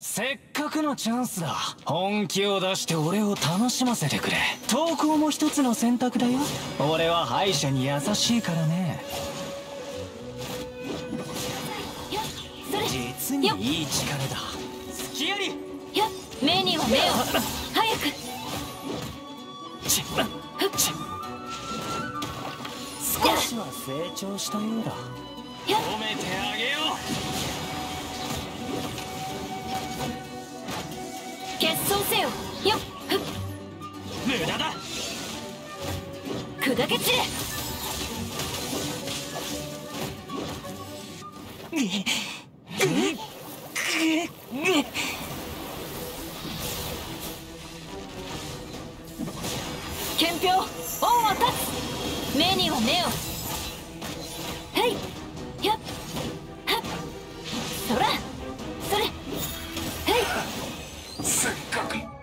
せっかくのチャンスだ。本気を出して俺を楽しませてくれ。投稿も一つの選択だよ。俺は敗者に優しいからね。実にいい力だ。隙あり。や目には目を。早く。ちっ。ちっ少しは成長したようだ。や褒めてあげよ結晶せよ。よっ無駄だ砕け散れ憲兵恩は立つ目には目をせっかく